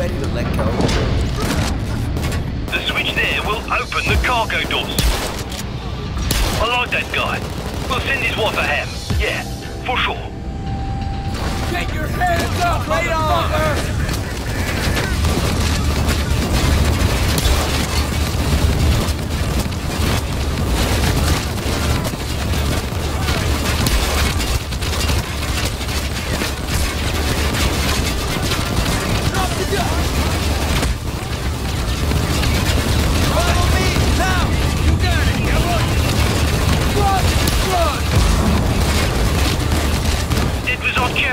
ready to let go? The switch there will open the cargo doors. I like that guy. We'll send his wife a ham. Yeah, for sure. Get your hands up, motherfucker!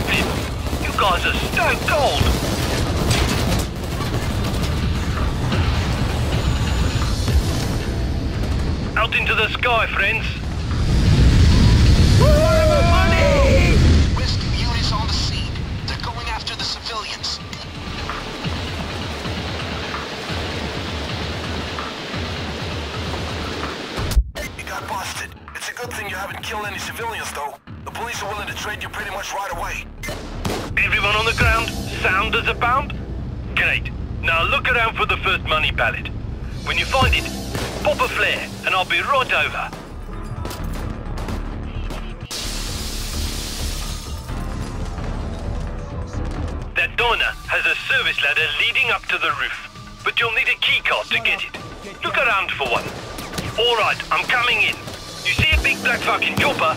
Was our champion. You guys are stone cold. Out into the sky, friends. Money! Rescue units on the scene. They're going after the civilians. You got busted. It's a good thing you haven't killed any civilians, though. The police are willing to trade you pretty much right away. Everyone on the ground, sound as a pound? Great. Now look around for the first money pallet. When you find it, pop a flare, and I'll be right over. That diner has a service ladder leading up to the roof, but you'll need a keycard to get it. Look around for one. All right, I'm coming in. You see a big black fucking chopper?